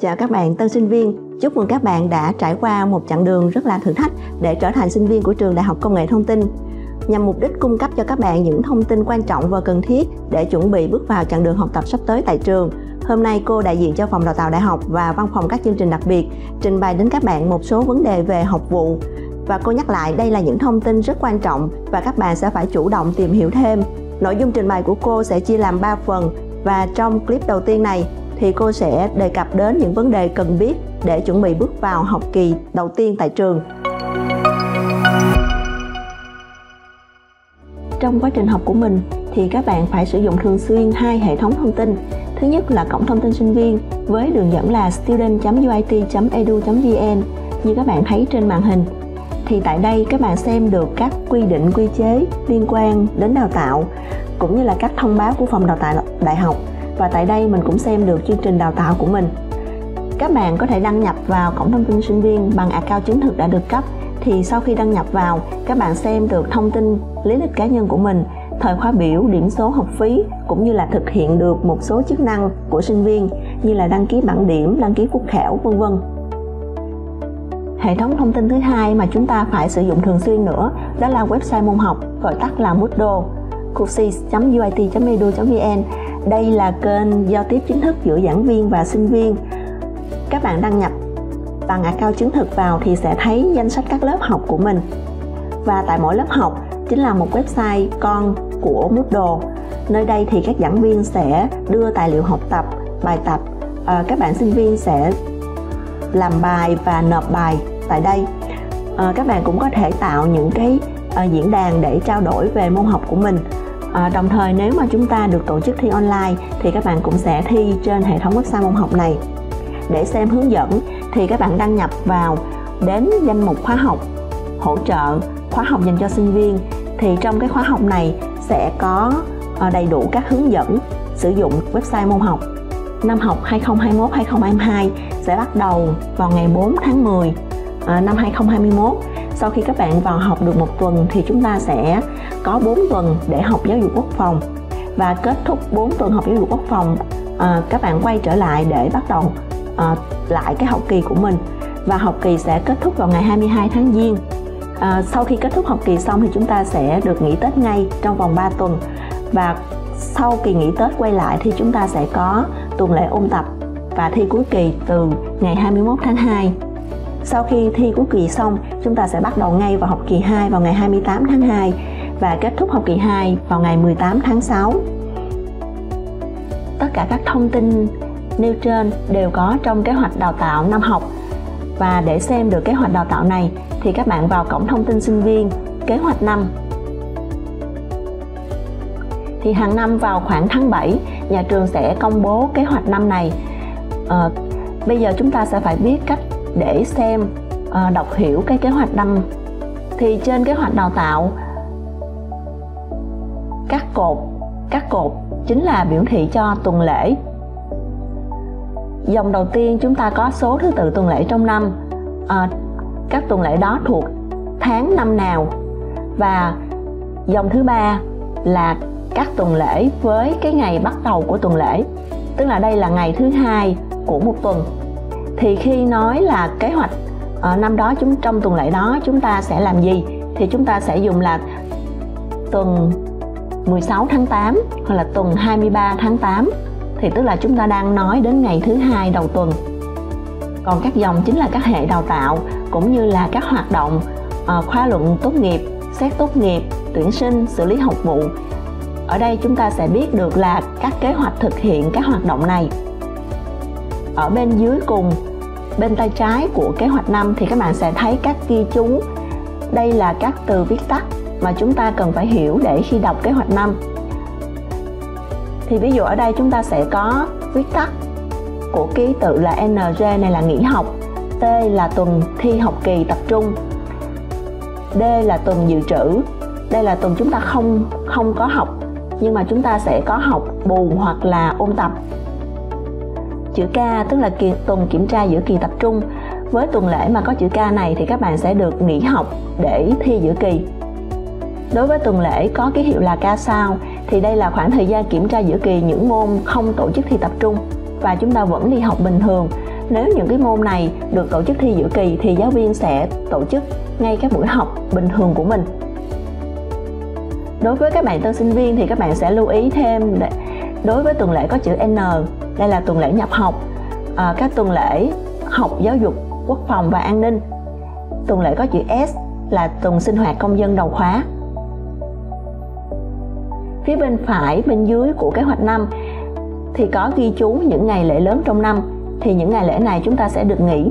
Chào các bạn tân sinh viên, chúc mừng các bạn đã trải qua một chặng đường rất là thử thách để trở thành sinh viên của trường Đại học Công nghệ Thông tin. Nhằm mục đích cung cấp cho các bạn những thông tin quan trọng và cần thiết để chuẩn bị bước vào chặng đường học tập sắp tới tại trường. Hôm nay cô đại diện cho phòng đào tạo đại học và văn phòng các chương trình đặc biệt trình bày đến các bạn một số vấn đề về học vụ. Và cô nhắc lại đây là những thông tin rất quan trọng và các bạn sẽ phải chủ động tìm hiểu thêm. Nội dung trình bày của cô sẽ chia làm 3 phần và trong clip đầu tiên này thì cô sẽ đề cập đến những vấn đề cần biết để chuẩn bị bước vào học kỳ đầu tiên tại trường. Trong quá trình học của mình thì các bạn phải sử dụng thường xuyên hai hệ thống thông tin. Thứ nhất là cổng thông tin sinh viên với đường dẫn là student.uit.edu.vn như các bạn thấy trên màn hình. Thì tại đây các bạn xem được các quy định quy chế liên quan đến đào tạo, cũng như là các thông báo của phòng đào tạo đại học và tại đây mình cũng xem được chương trình đào tạo của mình. Các bạn có thể đăng nhập vào cổng thông tin sinh viên bằng account chứng thực đã được cấp. Thì sau khi đăng nhập vào, các bạn xem được thông tin lý lịch cá nhân của mình, thời khóa biểu, điểm số học phí, cũng như là thực hiện được một số chức năng của sinh viên như là đăng ký bảng điểm, đăng ký phúc khảo, vân vân. Hệ thống thông tin thứ hai mà chúng ta phải sử dụng thường xuyên nữa, đó là website môn học, gọi tắt là Moodle courses.uit.edu.vn đây là kênh giao tiếp chính thức giữa giảng viên và sinh viên. Các bạn đăng nhập bằng account chứng thực vào thì sẽ thấy danh sách các lớp học của mình. Và tại mỗi lớp học chính là một website con của Moodle. Nơi đây thì các giảng viên sẽ đưa tài liệu học tập bài tập à, các bạn sinh viên sẽ làm bài và nộp bài tại đây. À, các bạn cũng có thể tạo những cái à, diễn đàn để trao đổi về môn học của mình à, đồng thời nếu mà chúng ta được tổ chức thi online thì các bạn cũng sẽ thi trên hệ thống website môn học này. Để xem hướng dẫn thì các bạn đăng nhập vào đến danh mục khóa học hỗ trợ khóa học dành cho sinh viên. Thì trong cái khóa học này sẽ có ờ, đầy đủ các hướng dẫn sử dụng website môn học. Năm học 2021-2022 sẽ bắt đầu vào ngày 4 tháng 10 ờ, năm 2021 sau khi các bạn vào học được một tuần thì chúng ta sẽ có 4 tuần để học giáo dục quốc phòng. Và kết thúc 4 tuần học giáo dục quốc phòng à, các bạn quay trở lại để bắt đầu à, lại cái học kỳ của mình. Và học kỳ sẽ kết thúc vào ngày 22 tháng Giêng. À, sau khi kết thúc học kỳ xong thì chúng ta sẽ được nghỉ Tết ngay trong vòng 3 tuần. Và sau kỳ nghỉ Tết quay lại thì chúng ta sẽ có tuần lễ ôn tập và thi cuối kỳ từ ngày 21 tháng 2 sau khi thi cuối kỳ xong, chúng ta sẽ bắt đầu ngay vào học kỳ 2 vào ngày 28 tháng 2 và kết thúc học kỳ 2 vào ngày 18 tháng 6. Tất cả các thông tin nêu trên đều có trong kế hoạch đào tạo năm học. Và để xem được kế hoạch đào tạo này thì các bạn vào cổng thông tin sinh viên kế hoạch năm. Thì hàng năm vào khoảng tháng 7 nhà trường sẽ công bố kế hoạch năm này. À, bây giờ chúng ta sẽ phải biết cách để xem à, đọc hiểu cái kế hoạch năm. Thì trên kế hoạch đào tạo các cột các cột chính là biểu thị cho tuần lễ. Dòng đầu tiên chúng ta có số thứ tự tuần lễ trong năm. À, các tuần lễ đó thuộc tháng năm nào? Và dòng thứ ba là các tuần lễ với cái ngày bắt đầu của tuần lễ tức là đây là ngày thứ hai của một tuần. Thì khi nói là kế hoạch ở năm đó chúng trong tuần lễ đó chúng ta sẽ làm gì? Thì chúng ta sẽ dùng là tuần 16 tháng 8 hoặc là tuần 23 tháng 8 thì tức là chúng ta đang nói đến ngày thứ hai đầu tuần. Còn các dòng chính là các hệ đào tạo cũng như là các hoạt động uh, khóa luận tốt nghiệp xét tốt nghiệp tuyển sinh xử lý học vụ. Ở đây chúng ta sẽ biết được là các kế hoạch thực hiện các hoạt động này. Ở bên dưới cùng bên tay trái của kế hoạch năm thì các bạn sẽ thấy các ghi chú. Đây là các từ viết tắt mà chúng ta cần phải hiểu để khi đọc kế hoạch năm. Thì ví dụ ở đây chúng ta sẽ có viết tắt của ký tự là NG này là nghỉ học T là tuần thi học kỳ tập trung D là tuần dự trữ đây là tuần chúng ta không không có học nhưng mà chúng ta sẽ có học bù hoặc là ôn tập. Chữ K tức là kỳ, tuần kiểm tra giữa kỳ tập trung. Với tuần lễ mà có chữ K này thì các bạn sẽ được nghỉ học để thi giữa kỳ đối với tuần lễ có ký hiệu là K sao thì đây là khoảng thời gian kiểm tra giữa kỳ những môn không tổ chức thi tập trung. Và chúng ta vẫn đi học bình thường. Nếu những cái môn này được tổ chức thi giữa kỳ thì giáo viên sẽ tổ chức ngay các buổi học bình thường của mình. Đối với các bạn tân sinh viên thì các bạn sẽ lưu ý thêm đối với tuần lễ có chữ N đây là tuần lễ nhập học. À, các tuần lễ học giáo dục quốc phòng và an ninh. Tuần lễ có chữ S là tuần sinh hoạt công dân đầu khóa phía bên phải bên dưới của kế hoạch năm thì có ghi chú những ngày lễ lớn trong năm. Thì những ngày lễ này chúng ta sẽ được nghỉ.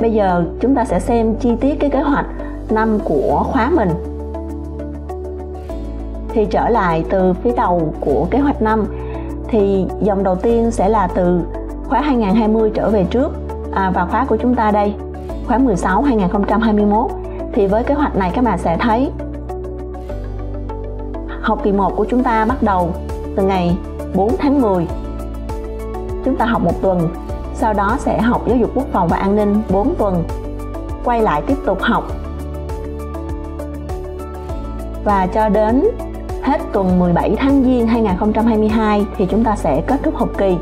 Bây giờ chúng ta sẽ xem chi tiết cái kế hoạch năm của khóa mình. Thì trở lại từ phía đầu của kế hoạch năm thì dòng đầu tiên sẽ là từ khóa 2020 trở về trước à, và khóa của chúng ta đây khóa 16 2021 thì với kế hoạch này các bạn sẽ thấy học kỳ 1 của chúng ta bắt đầu từ ngày 4 tháng 10 chúng ta học một tuần, sau đó sẽ học giáo dục quốc phòng và an ninh 4 tuần. Quay lại tiếp tục học. Và cho đến hết tuần 17 tháng Giêng 2022 thì chúng ta sẽ kết thúc học kỳ.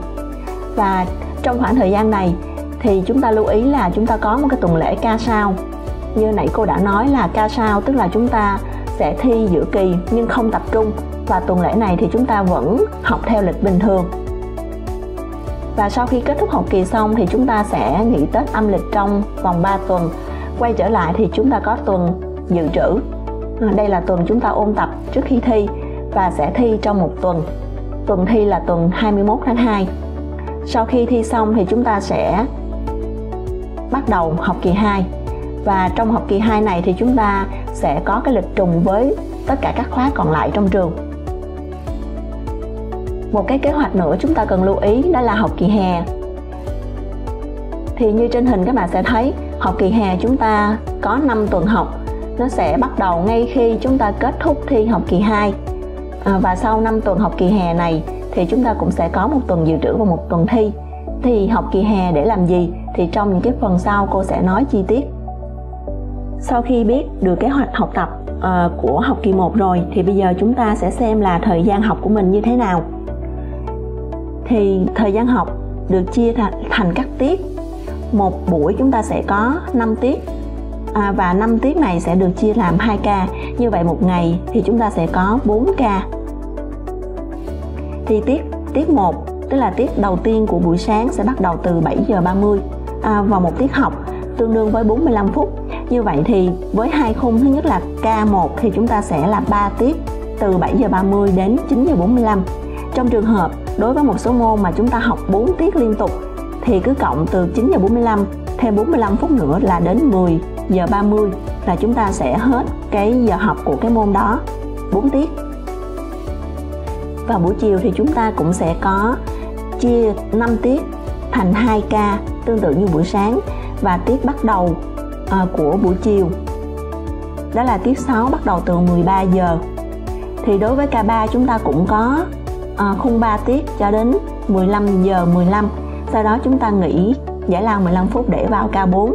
Và trong khoảng thời gian này thì chúng ta lưu ý là chúng ta có một cái tuần lễ ca sao. Như nãy cô đã nói là ca sao tức là chúng ta sẽ thi giữa kỳ nhưng không tập trung. Và tuần lễ này thì chúng ta vẫn học theo lịch bình thường. Và sau khi kết thúc học kỳ xong thì chúng ta sẽ nghỉ Tết âm lịch trong vòng 3 tuần. Quay trở lại thì chúng ta có tuần dự trữ. À, đây là tuần chúng ta ôn tập trước khi thi và sẽ thi trong một tuần. Tuần thi là tuần 21 tháng 2 sau khi thi xong thì chúng ta sẽ bắt đầu học kỳ 2 và trong học kỳ 2 này thì chúng ta sẽ có cái lịch trùng với tất cả các khóa còn lại trong trường. Một cái kế hoạch nữa chúng ta cần lưu ý đó là học kỳ hè. Thì như trên hình các bạn sẽ thấy học kỳ hè chúng ta có 5 tuần học. Nó sẽ bắt đầu ngay khi chúng ta kết thúc thi học kỳ 2 à, và sau 5 tuần học kỳ hè này thì chúng ta cũng sẽ có một tuần dự trữ và một tuần thi. Thì học kỳ hè để làm gì? Thì trong những cái phần sau cô sẽ nói chi tiết sau khi biết được kế hoạch học tập uh, của học kỳ 1 rồi thì bây giờ chúng ta sẽ xem là thời gian học của mình như thế nào. Thì thời gian học được chia thành các tiết. Một buổi chúng ta sẽ có 5 tiết à, và 5 tiết này sẽ được chia làm 2 ca. Như vậy một ngày thì chúng ta sẽ có 4 ca. Thì tiết tiết 1 tức là tiết đầu tiên của buổi sáng sẽ bắt đầu từ 7 giờ 30 à, vào một tiết học tương đương với 45 phút như vậy thì với hai khung, thứ nhất là K1 thì chúng ta sẽ là 3 tiết từ 7 giờ 30 đến 9 giờ 45 trong trường hợp đối với một số môn mà chúng ta học 4 tiết liên tục thì cứ cộng từ 9 giờ 45 thêm 45 phút nữa là đến 10 giờ 30 là chúng ta sẽ hết cái giờ học của cái môn đó 4 tiết. Và buổi chiều thì chúng ta cũng sẽ có chia 5 tiết thành 2 ca tương tự như buổi sáng và tiết bắt đầu à, của buổi chiều. Đó là tiết 6 bắt đầu từ 13 giờ. Thì đối với K3 chúng ta cũng có à, khung 3 tiết cho đến 15 giờ 15 sau đó chúng ta nghỉ giải lao 15 phút để vào K4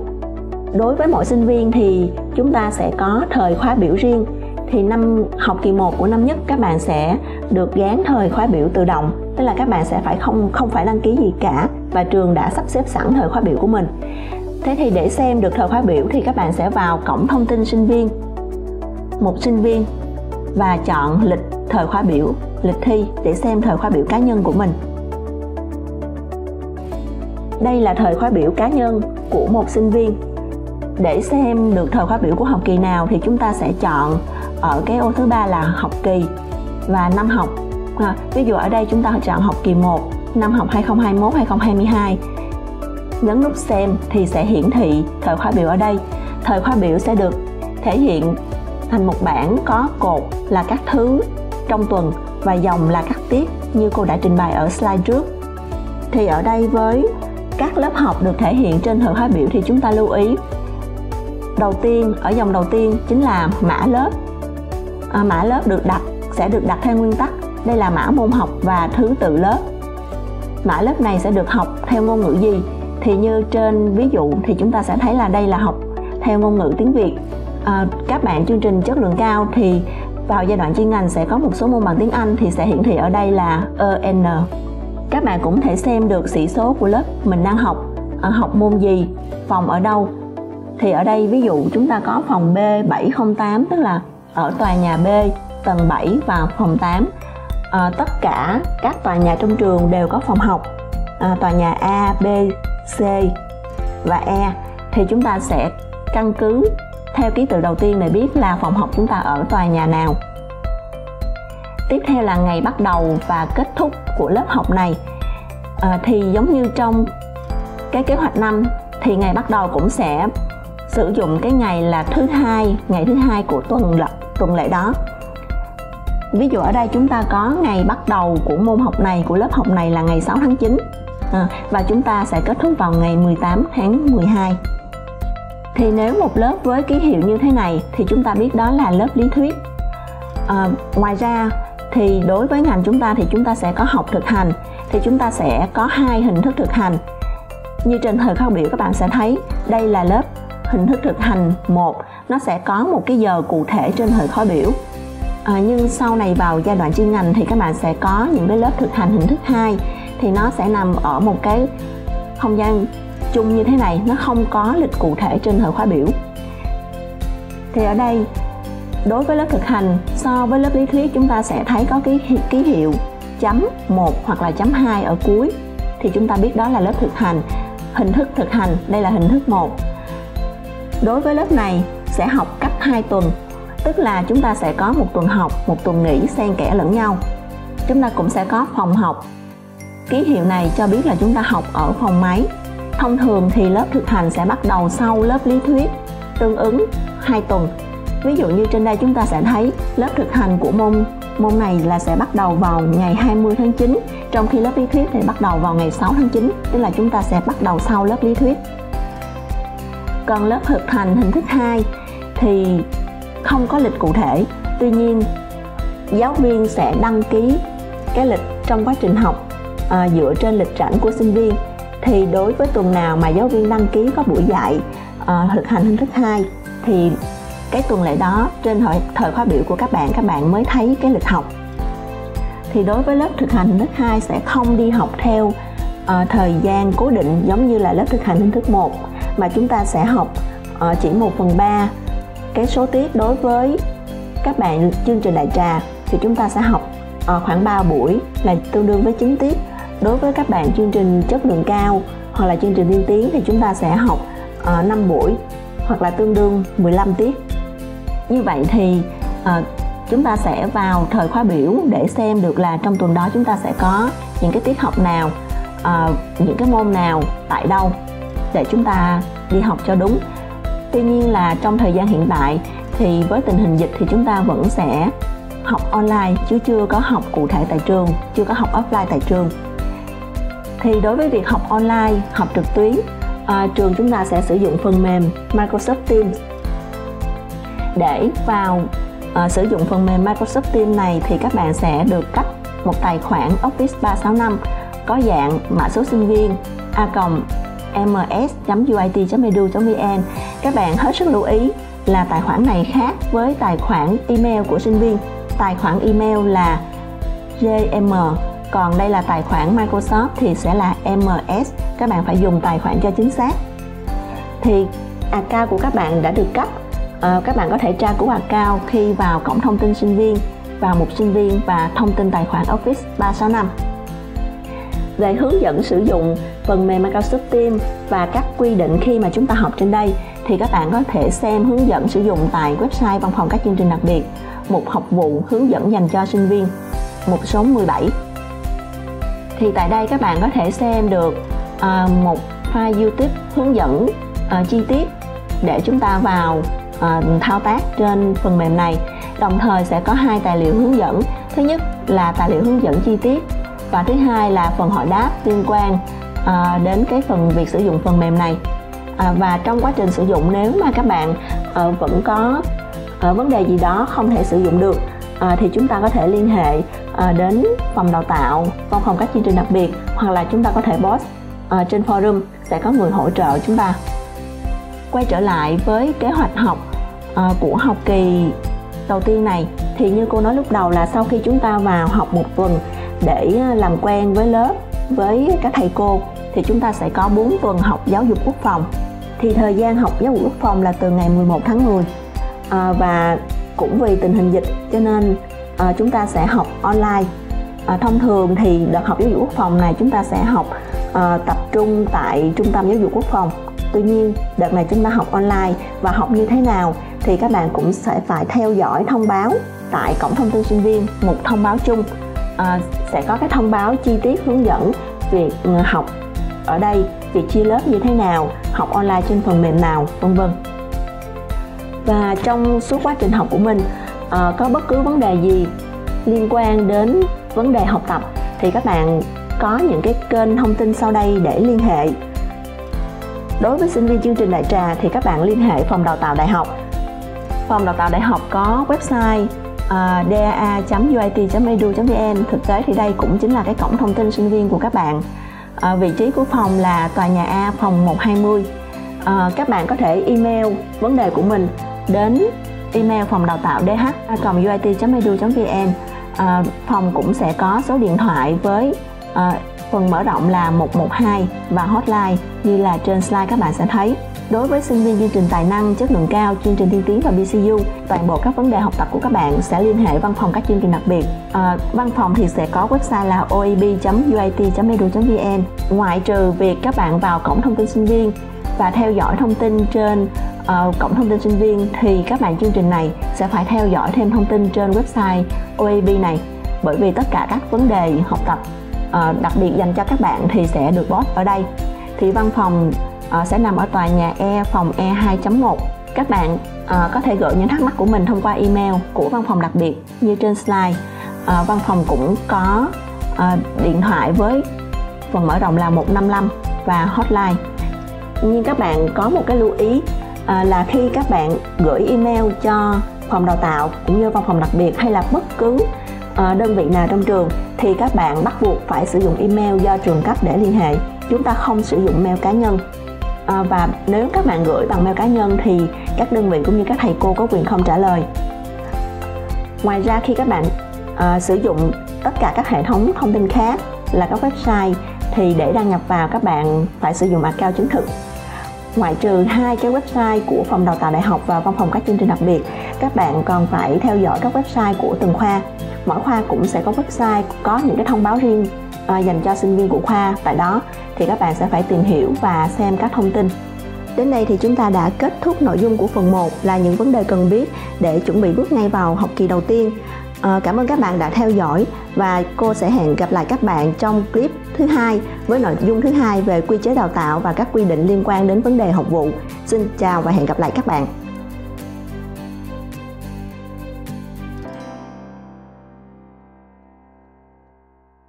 đối với mỗi sinh viên thì chúng ta sẽ có thời khóa biểu riêng. Thì năm học kỳ 1 của năm nhất các bạn sẽ được gán thời khóa biểu tự động. Tức là các bạn sẽ phải không không phải đăng ký gì cả và trường đã sắp xếp sẵn thời khóa biểu của mình thế thì để xem được thời khóa biểu thì các bạn sẽ vào cổng thông tin sinh viên. Một sinh viên. Và chọn lịch thời khóa biểu lịch thi để xem thời khóa biểu cá nhân của mình. Đây là thời khóa biểu cá nhân của một sinh viên. Để xem được thời khóa biểu của học kỳ nào thì chúng ta sẽ chọn ở cái ô thứ ba là học kỳ và năm học. À, ví dụ ở đây chúng ta chọn học kỳ 1 năm học 2021 2022 nhấn nút xem thì sẽ hiển thị thời khóa biểu ở đây. Thời khóa biểu sẽ được thể hiện thành một bảng có cột là các thứ trong tuần và dòng là các tiết như cô đã trình bày ở slide trước. Thì ở đây với các lớp học được thể hiện trên thời khóa biểu thì chúng ta lưu ý. Đầu tiên ở dòng đầu tiên chính là mã lớp. À, mã lớp được đặt sẽ được đặt theo nguyên tắc. Đây là mã môn học và thứ tự lớp. Mã lớp này sẽ được học theo ngôn ngữ gì? Thì như trên ví dụ thì chúng ta sẽ thấy là đây là học theo ngôn ngữ tiếng việt. À, các bạn chương trình chất lượng cao thì vào giai đoạn chuyên ngành sẽ có một số môn bằng tiếng anh thì sẽ hiển thị ở đây là en các bạn cũng thể xem được sĩ số của lớp mình đang học. À, học môn gì phòng ở đâu. Thì ở đây ví dụ chúng ta có phòng B708 tức là ở tòa nhà B tầng 7 và phòng 8 à, tất cả các tòa nhà trong trường đều có phòng học. À, tòa nhà A, B, C và E thì chúng ta sẽ căn cứ theo ký tự đầu tiên để biết là phòng học chúng ta ở tòa nhà nào. Tiếp theo là ngày bắt đầu và kết thúc của lớp học này. À, thì giống như trong cái kế hoạch năm thì ngày bắt đầu cũng sẽ sử dụng cái ngày là thứ hai ngày thứ hai của tuần lệ, tuần lễ đó. Ví dụ ở đây chúng ta có ngày bắt đầu của môn học này của lớp học này là ngày 6 tháng 9 à, và chúng ta sẽ kết thúc vào ngày 18 tháng 12 thì nếu một lớp với ký hiệu như thế này thì chúng ta biết đó là lớp lý thuyết. À, ngoài ra thì đối với ngành chúng ta thì chúng ta sẽ có học thực hành thì chúng ta sẽ có hai hình thức thực hành. Như trên thời khóa biểu các bạn sẽ thấy đây là lớp hình thức thực hành một nó sẽ có một cái giờ cụ thể trên thời khóa biểu. À, nhưng sau này vào giai đoạn chuyên ngành thì các bạn sẽ có những cái lớp thực hành hình thức hai thì nó sẽ nằm ở một cái không gian chung như thế này, nó không có lịch cụ thể trên thời khóa biểu. Thì ở đây, đối với lớp thực hành, so với lớp lý thuyết, chúng ta sẽ thấy có cái ký hiệu chấm 1 hoặc là chấm 2 ở cuối. Thì chúng ta biết đó là lớp thực hành, hình thức thực hành, đây là hình thức 1 đối với lớp này, sẽ học cách 2 tuần, tức là chúng ta sẽ có một tuần học, một tuần nghỉ xen kẽ lẫn nhau. Chúng ta cũng sẽ có phòng học ký hiệu này cho biết là chúng ta học ở phòng máy. Thông thường thì lớp thực hành sẽ bắt đầu sau lớp lý thuyết, tương ứng 2 tuần. Ví dụ như trên đây chúng ta sẽ thấy lớp thực hành của môn môn này là sẽ bắt đầu vào ngày 20 tháng 9 trong khi lớp lý thuyết thì bắt đầu vào ngày 6 tháng 9 tức là chúng ta sẽ bắt đầu sau lớp lý thuyết. Còn lớp thực hành hình thức 2 thì không có lịch cụ thể, tuy nhiên giáo viên sẽ đăng ký cái lịch trong quá trình học à, dựa trên lịch rảnh của sinh viên thì đối với tuần nào mà giáo viên đăng ký có buổi dạy à, thực hành hình thức 2 thì cái tuần lễ đó trên thời, thời khóa biểu của các bạn các bạn mới thấy cái lịch học. Thì đối với lớp thực hành hình thức 2 sẽ không đi học theo à, thời gian cố định giống như là lớp thực hành hình thức 1 mà chúng ta sẽ học à, chỉ 1 phần 3 cái số tiết đối với các bạn chương trình đại trà thì chúng ta sẽ học uh, khoảng 3 buổi là tương đương với 9 tiết đối với các bạn chương trình chất lượng cao hoặc là chương trình tiên tiến thì chúng ta sẽ học ờ, uh, 5 buổi hoặc là tương đương 15 tiết. Như vậy thì uh, chúng ta sẽ vào thời khóa biểu để xem được là trong tuần đó chúng ta sẽ có những cái tiết học nào uh, những cái môn nào tại đâu để chúng ta đi học cho đúng. Tuy nhiên là trong thời gian hiện tại thì với tình hình dịch thì chúng ta vẫn sẽ học online chứ chưa có học cụ thể tại trường chưa có học offline tại trường thì đối với việc học online học trực tuyến à, trường chúng ta sẽ sử dụng phần mềm Microsoft Teams. Để vào à, sử dụng phần mềm Microsoft Teams này thì các bạn sẽ được cấp một tài khoản Office 365 có dạng mã số sinh viên a ms.uit.edu.vn các bạn hết sức lưu ý là tài khoản này khác với tài khoản email của sinh viên. Tài khoản email là gm còn đây là tài khoản Microsoft thì sẽ là ms các bạn phải dùng tài khoản cho chính xác. Thì account của các bạn đã được cấp. À, các bạn có thể tra cứu account khi vào cổng thông tin sinh viên vào mục sinh viên và thông tin tài khoản Office 365 về hướng dẫn sử dụng phần mềm Microsoft Teams và các quy định khi mà chúng ta học trên đây thì các bạn có thể xem hướng dẫn sử dụng tại website văn phòng các chương trình đặc biệt mục học vụ hướng dẫn dành cho sinh viên mục số 17 thì tại đây các bạn có thể xem được uh, một file YouTube hướng dẫn uh, chi tiết để chúng ta vào uh, thao tác trên phần mềm này. Đồng thời sẽ có hai tài liệu hướng dẫn. Thứ nhất là tài liệu hướng dẫn chi tiết và thứ hai là phần hỏi đáp liên quan à, đến cái phần việc sử dụng phần mềm này. À, và trong quá trình sử dụng nếu mà các bạn à, vẫn có à, vấn đề gì đó không thể sử dụng được à, thì chúng ta có thể liên hệ à, đến phòng đào tạo văn phòng các chương trình đặc biệt hoặc là chúng ta có thể post à, ờ, trên forum sẽ có người hỗ trợ chúng ta. Quay trở lại với kế hoạch học à, của học kỳ đầu tiên này thì như cô nói lúc đầu là sau khi chúng ta vào học một tuần để làm quen với lớp với các thầy cô thì chúng ta sẽ có 4 tuần học giáo dục quốc phòng. Thì thời gian học giáo dục quốc phòng là từ ngày 11 tháng 10 à, và cũng vì tình hình dịch cho nên à, chúng ta sẽ học online. À, thông thường thì đợt học giáo dục quốc phòng này chúng ta sẽ học à, tập trung tại trung tâm giáo dục quốc phòng. Tuy nhiên đợt này chúng ta học online và học như thế nào thì các bạn cũng sẽ phải theo dõi thông báo tại cổng thông tin sinh viên một thông báo chung. À, sẽ có cái thông báo chi tiết hướng dẫn việc ừ, học ở đây việc chia lớp như thế nào học online trên phần mềm nào vân vân. Và trong suốt quá trình học của mình uh, có bất cứ vấn đề gì liên quan đến vấn đề học tập thì các bạn có những cái kênh thông tin sau đây để liên hệ. Đối với sinh viên chương trình đại trà thì các bạn liên hệ phòng đào tạo đại học. Phòng đào tạo đại học có website ờ, uh, daa.uit.edu.vn e thực tế thì đây cũng chính là cái cổng thông tin sinh viên của các bạn. Uh, vị trí của phòng là tòa nhà A phòng 120 uh, các bạn có thể email vấn đề của mình đến email phòng đào tạo dh.uit.edu.vn à, ờ, phòng cũng sẽ có số điện thoại với à, phần mở rộng là 112 và hotline như là trên slide các bạn sẽ thấy. Đối với sinh viên chương trình tài năng chất lượng cao, chương trình tiên tiến và BCU, toàn bộ các vấn đề học tập của các bạn sẽ liên hệ văn phòng các chương trình đặc biệt. À, văn phòng thì sẽ có website là oeb.uit.edu.vn. Ngoại trừ việc các bạn vào cổng thông tin sinh viên và theo dõi thông tin trên uh, cổng thông tin sinh viên thì các bạn chương trình này sẽ phải theo dõi thêm thông tin trên website OAB này bởi vì tất cả các vấn đề học tập uh, đặc biệt dành cho các bạn thì sẽ được post ở đây. Thì văn phòng uh, sẽ nằm ở tòa nhà E phòng E 2.1 các bạn uh, có thể gửi những thắc mắc của mình thông qua email của văn phòng đặc biệt như trên slide. Uh, văn phòng cũng có uh, điện thoại với phần mở rộng là 155 và hotline. Nhưng các bạn có một cái lưu ý à, là khi các bạn gửi email cho phòng đào tạo cũng như văn phòng đặc biệt hay là bất cứ à, đơn vị nào trong trường thì các bạn bắt buộc phải sử dụng email do trường cấp để liên hệ. Chúng ta không sử dụng mail cá nhân. À, và nếu các bạn gửi bằng mail cá nhân thì các đơn vị cũng như các thầy cô có quyền không trả lời. Ngoài ra khi các bạn à, sử dụng tất cả các hệ thống thông tin khác là các website thì để đăng nhập vào các bạn phải sử dụng account chứng thực ngoại trừ hai cái website của phòng đào tạo đại học và văn phòng các chương trình đặc biệt các bạn còn phải theo dõi các website của từng khoa. Mỗi khoa cũng sẽ có website có những cái thông báo riêng à, dành cho sinh viên của khoa. Tại đó thì các bạn sẽ phải tìm hiểu và xem các thông tin. Đến đây thì chúng ta đã kết thúc nội dung của phần 1 là những vấn đề cần biết để chuẩn bị bước ngay vào học kỳ đầu tiên. À, cảm ơn các bạn đã theo dõi và cô sẽ hẹn gặp lại các bạn trong clip thứ hai với nội dung thứ hai về quy chế đào tạo và các quy định liên quan đến vấn đề học vụ. Xin chào và hẹn gặp lại các bạn.